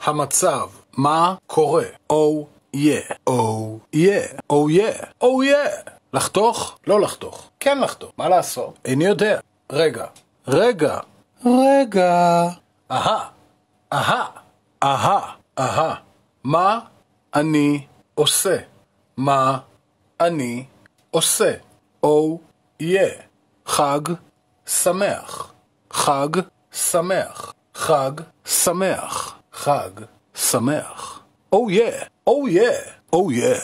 המצב? מה קורה? או יה. או יה. או יה. או יה. לחתוך? לא לחתוך. כן לחתוך. מה לעשות? איני יודע. רגע. רגע. רגע. אהה. אהה. אהה. אהה. מה אני עושה? מה אני עושה? או יה. חג שמח. חג שמח. חג שמח. חג שמח. או יה. או יה. או יה.